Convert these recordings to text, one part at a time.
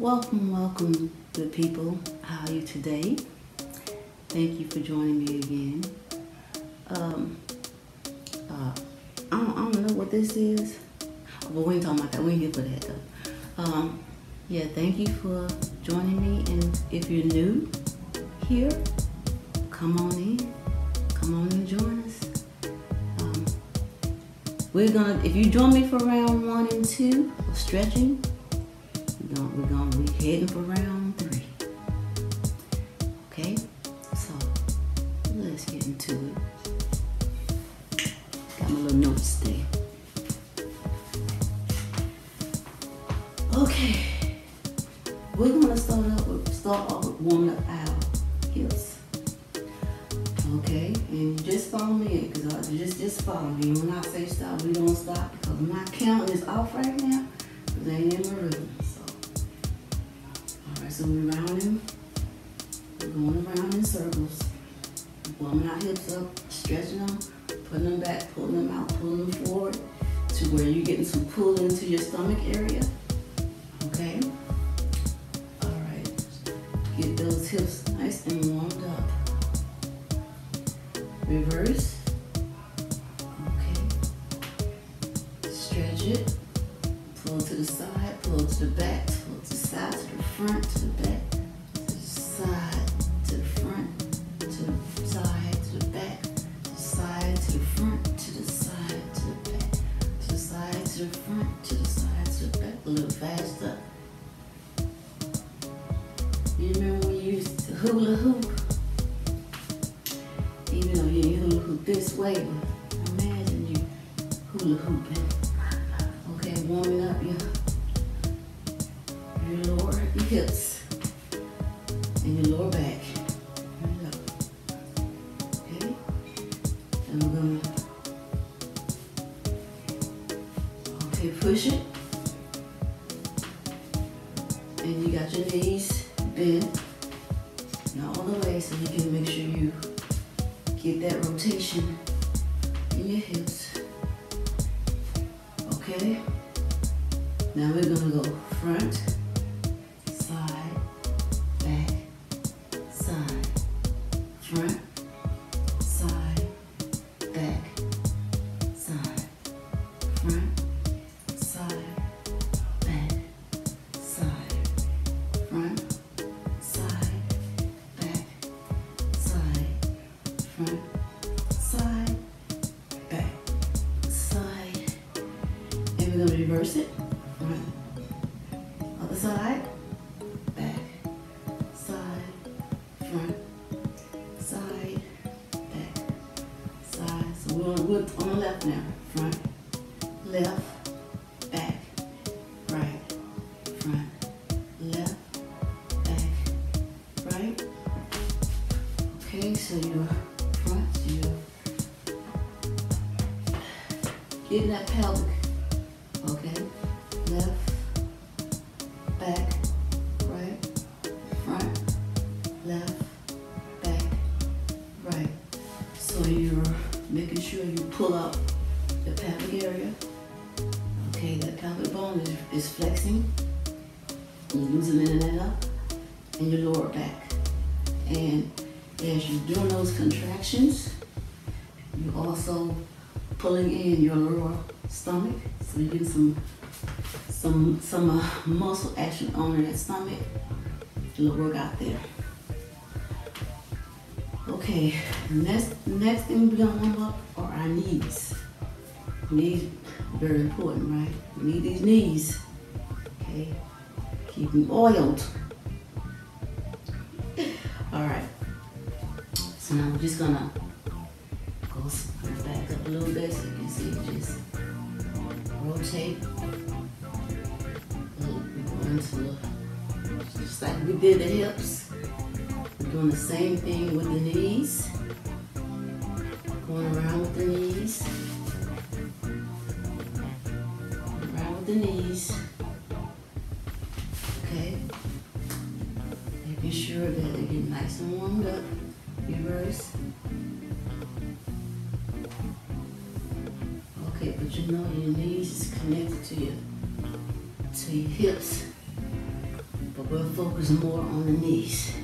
Welcome, welcome, good people. How are you today? Thank you for joining me again. Um, uh, I, don't, I don't know what this is, but we ain't talking about that. We ain't here for that though. Um, yeah, thank you for joining me. And if you're new here, come on in. Come on and join us. Um, we're gonna, if you join me for round one and two of stretching, gonna, we're gonna be heading for round three. Okay, so let's get into it. Got my little notes there. Okay, we're gonna start up with start off with warming up our hips. Okay, and just follow me because I just just follow me. When I say stop, we don't stop because my count is off right now because ain't in my rhythm. So we're rounding, we're going around in circles, warming our hips up, stretching them, putting them back, pulling them out, pulling them forward to where you're getting some pull into your stomach area. Front, your knees bent not all the way so you can make sure you get that rotation in your hips. Okay? Now we're gonna go front, front, side, back, side. So we're on, we're on the left now. Front, left, And as you're doing those contractions, you're also pulling in your lower stomach, so you're getting some some some uh, muscle action on that stomach. A little work out there. Okay, next next thing we're gonna warm up are our knees. Knees very important, right? We need these knees. Okay, keep them oiled. All right. So now we're just gonna go back up a little bit so you can see just rotate. Just like we did the hips. We're doing the same thing with the knees. Going around with the knees. Around with the knees. sure that they get nice and warmed up. Reverse. Okay, but you know your knees is connected to your to your hips. But we'll focus more on the knees.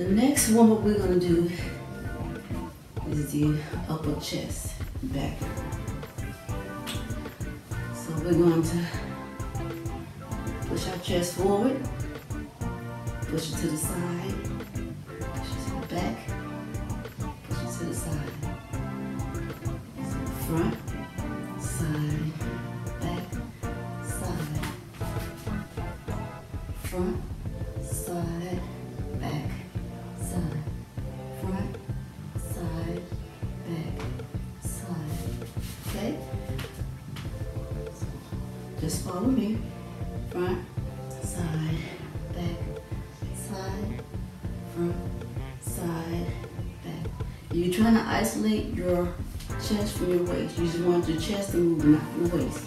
The next warm up we're gonna do is the upper chest back. So we're going to push our chest forward, push it to the side, push it to the back. You're trying to isolate your chest from your waist. You just want your chest to move, not your waist.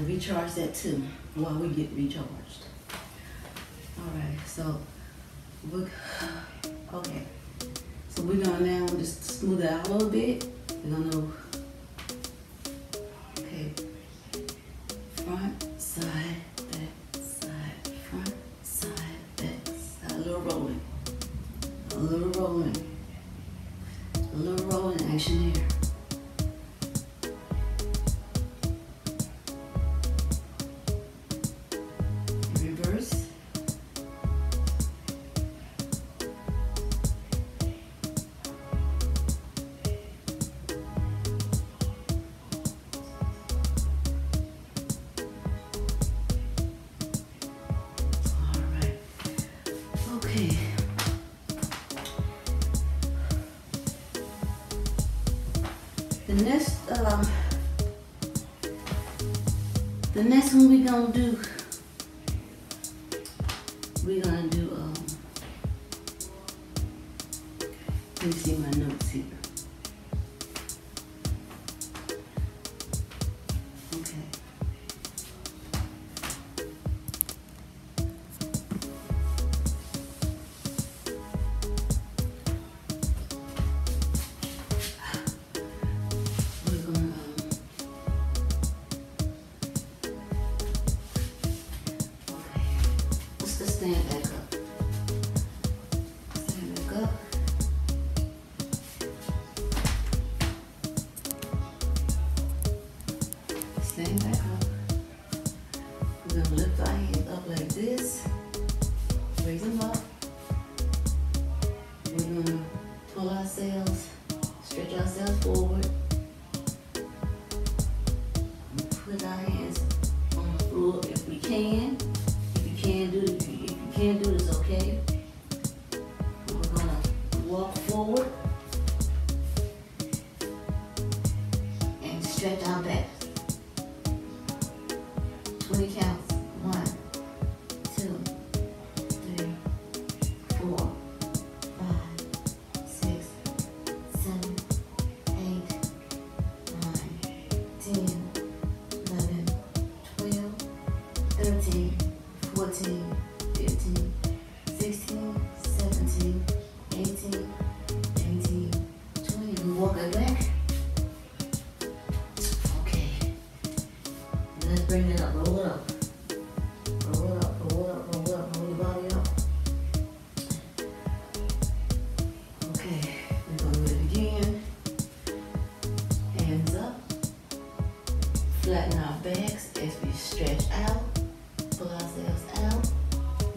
recharge that too while we get recharged. All right, so look, okay. So we're gonna now just smooth it out a little bit. We're gonna the next um, the next one we gonna do understand that.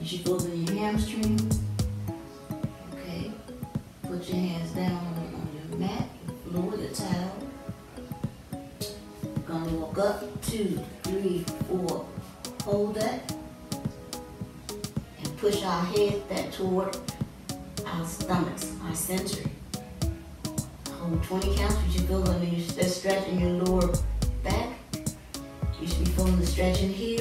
You should feel it in your hamstrings. Okay. Put your hands down on, your mat. Lower the towel. Gonna walk up. Two, three, four. Hold that. And push our head back toward our stomachs, our center. Hold 20 counts. You should feel when you stretch in your lower back. You should be feeling the stretch in here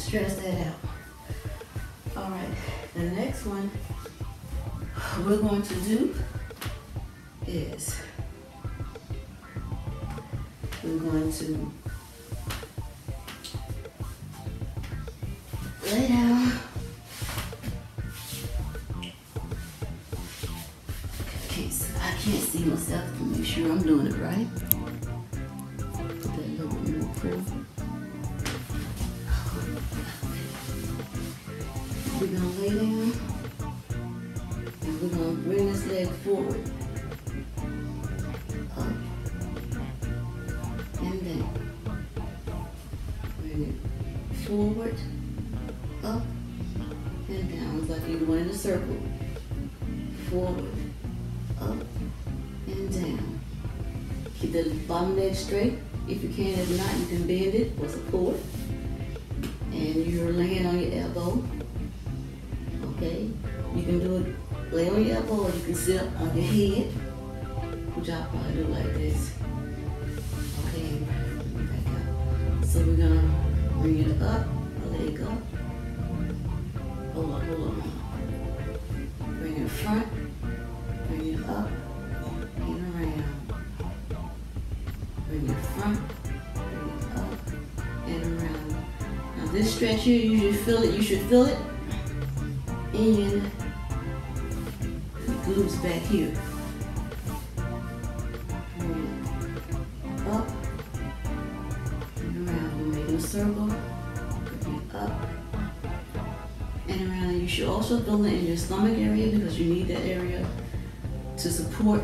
stress that out. All right, the next one we're going to do is we're going to We're gonna lay down and we're gonna bring this leg forward. Up and down. Bring it forward, up and down. It's like you're going in a circle. Forward, up and down. Keep the bottom leg straight. If you can, if not, you can bend it for support. Or you can sit on your head, which I'll probably do like this. Okay, back out. So we're gonna bring it up, leg up. Hold on, hold on. Bring it front, bring it up, and around. Bring it front, bring it up, and around. Now this stretch here, you should feel it, you should feel it in support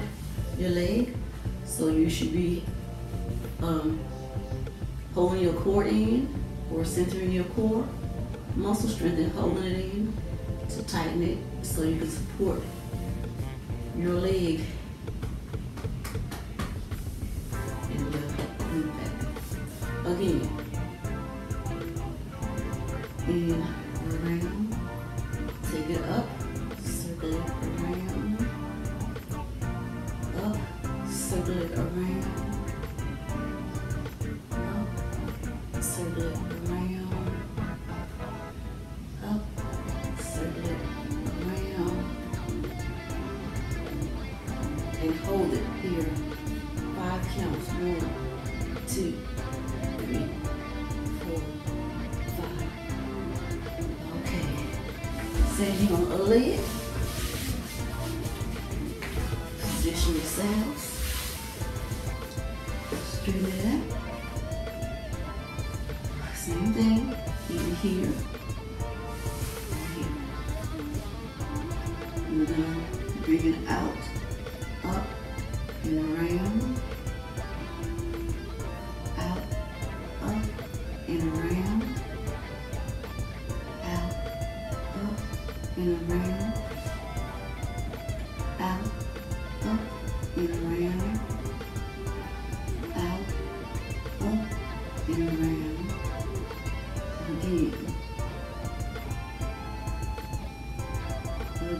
your leg. So you should be um, holding your core in or centering your core. Muscle strength and holding it in to tighten it so you can support your leg. Again. And Say you're gonna. Position yourselves.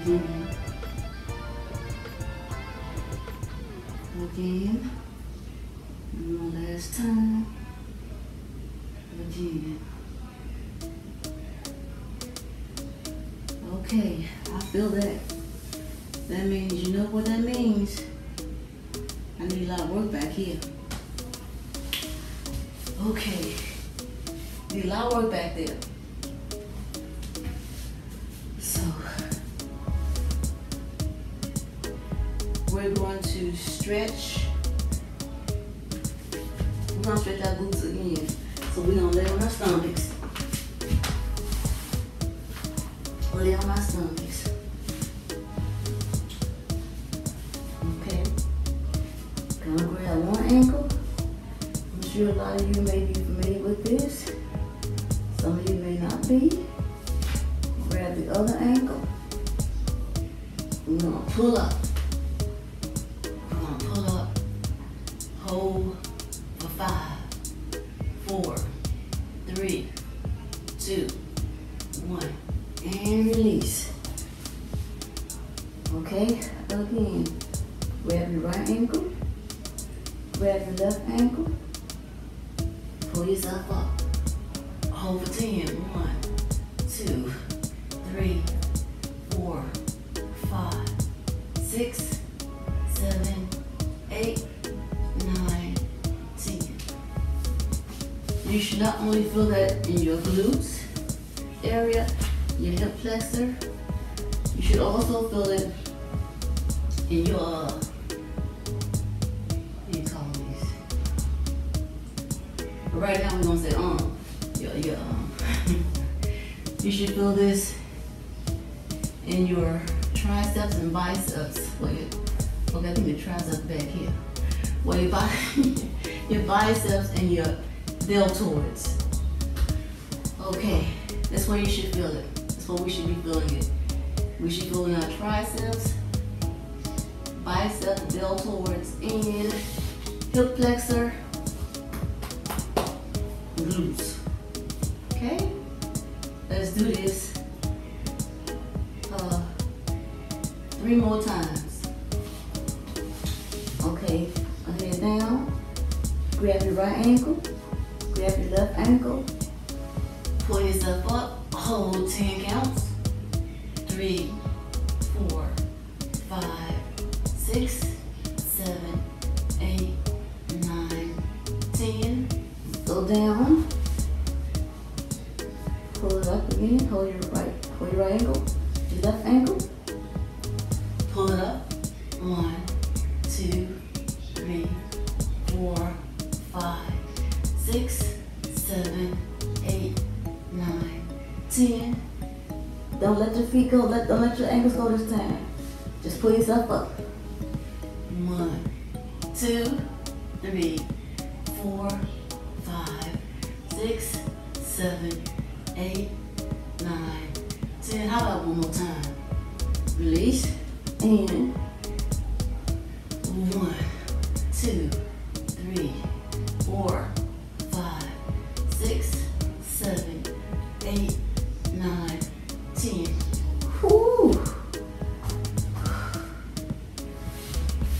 again, again, one last time, again. Okay, I feel that. That means, you know what that means. I need a lot of work back here. Okay, need a lot of work back there. Stretch. We're to stretch our glutes again. So we're to lay on our stomachs. Lay on our stomachs. Okay. Gonna grab one ankle. I'm sure a lot of you may be familiar with this. Some of you may not be. Grab the other ankle. We're gonna pull up. Six, seven, eight, nine, ten. You should not only feel that in your glutes area, your hip flexor, you should also feel it in your uh, you call these? Right now we're gonna say um your your um you should feel this in your triceps and biceps. Your, okay, I think your triceps back here. Well, your, bi- your biceps and your deltoids. Okay, that's where you should feel it. That's where we should be feeling it. We should feel in our triceps, biceps, deltoids, and hip flexor, glutes. Okay? Let's do this uh, three more times. Grab your right ankle. Grab your left ankle. Pull yourself up. Hold 10 counts. Three, four, five, six, seven, eight, nine, ten. Go down. Pull it up again. Hold your right, hold your right ankle. Your left ankle. Pull it up. One, two, three, four, five, six, seven, eight, nine, ten. Don't let your feet go. Let don't let your ankles go this time. Just pull yourself up. One, two, three, four, five, six, seven, eight, nine, ten. How about one more time? Release and one, two,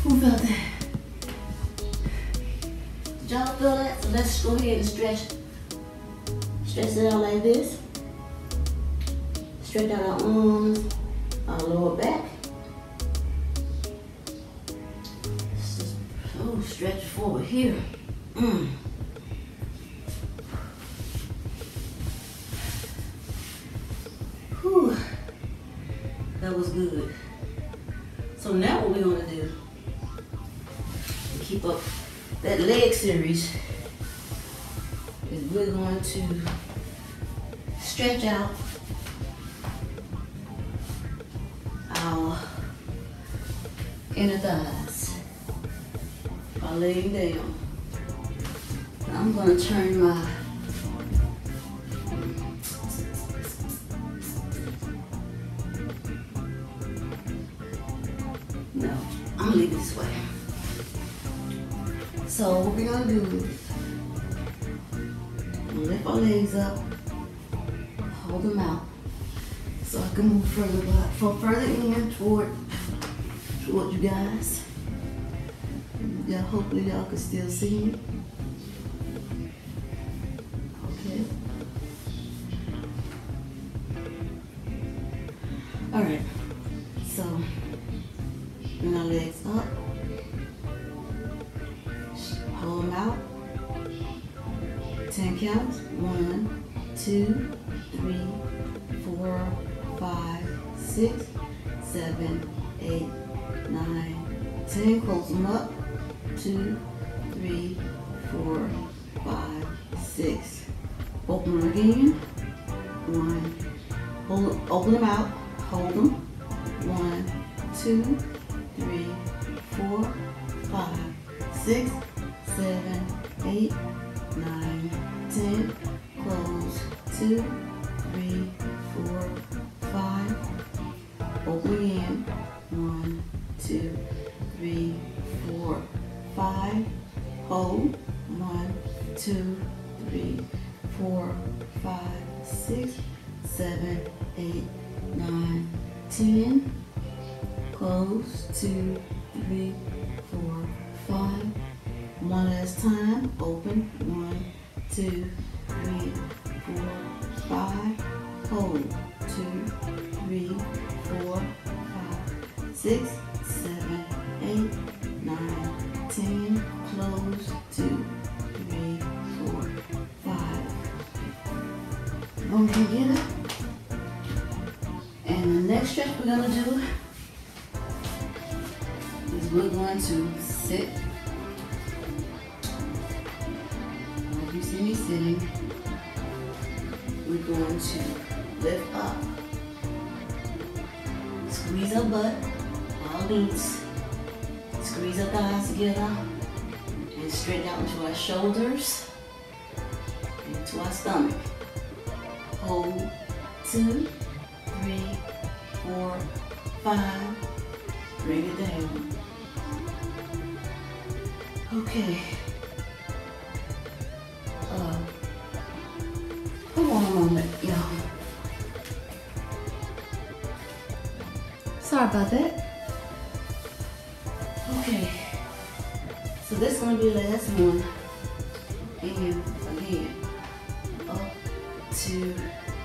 Who felt that? Did y'all feel that? So let's go ahead and stretch. Stretch it out like this. Stretch out our arms, our lower back. Oh, stretch forward here. Mm. Series is we're going to stretch out our inner thighs by laying down. I'm gonna turn my no, I'm gonna leave it this way. So what we're gonna do is lift our legs up, hold them out, so I can move further back, from further in toward toward you guys. Yeah, hopefully y'all can still see me. Okay. All right. 10 counts. One, two, three, four, five, six, seven, eight, nine, ten. Close them up. Two, three, four, five, six. Open them again. One. Hold, open them out. Hold them. One, two, three, four, five, six, Hold. One, two, three, four, five, six, seven, eight, nine, ten. Close. Two, three, four, five. One last time. Open. One, two, three, four, five. Hold. Two, three, four, five, six, gonna do is we're going to sit. Like you see me sitting, we're going to lift up, squeeze our butt, our glutes, squeeze our thighs together, and straighten out into our shoulders, into our stomach. Hold two, three, four, five. Bring it down. Okay. Uh, hold on a moment, y'all. Sorry about that. Okay. So this is gonna be the last one. And again, up, two,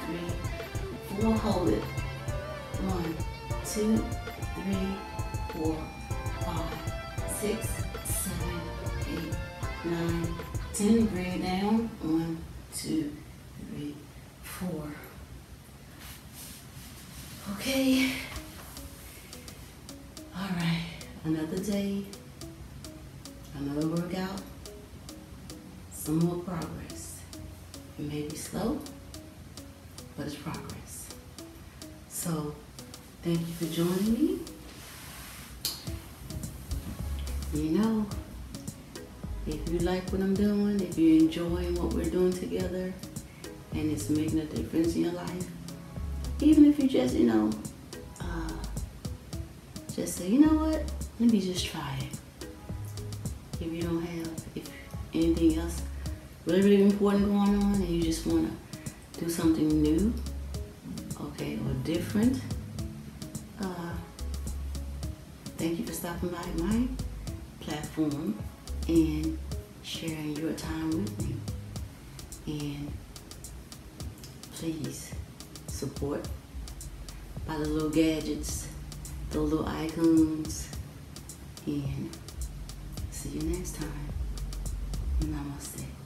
three, four, hold it. Two, three, four, five, six, seven, eight, nine, ten. Breathe down. What I'm doing, if you're enjoying what we're doing together, and it's making a difference in your life, even if you just, you know, uh, just say, you know what, let me just try it. If you don't have, if anything else really, really important going on, and you just want to do something new, okay, or different, uh, thank you for stopping by my platform and sharing your time with me. And please support by the little gadgets, the little icons, and see you next time. Namaste.